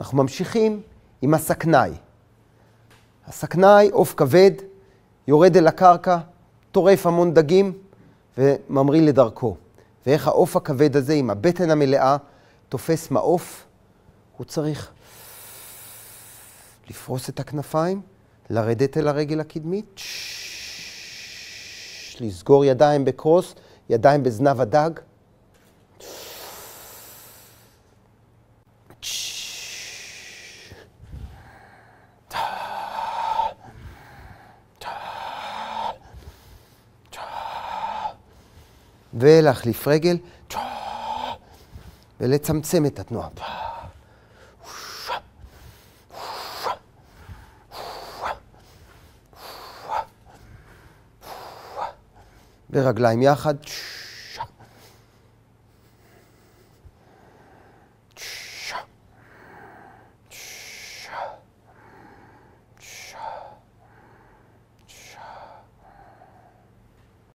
אנחנו ממשיכים עם הסכנאי. הסכנאי, עוף כבד, יורד אל הקרקע, טורף המון דגים וממריא לדרכו. ואיך העוף הכבד הזה, עם הבטן המלאה, תופס מעוף, הוא צריך לפרוס את הכנפיים, לרדת אל הרגל הקדמית, לסגור ידיים בקרוס, ידיים בזנב הדג. ולהחליף רגל, ולצמצם את התנועה. ורגליים יחד.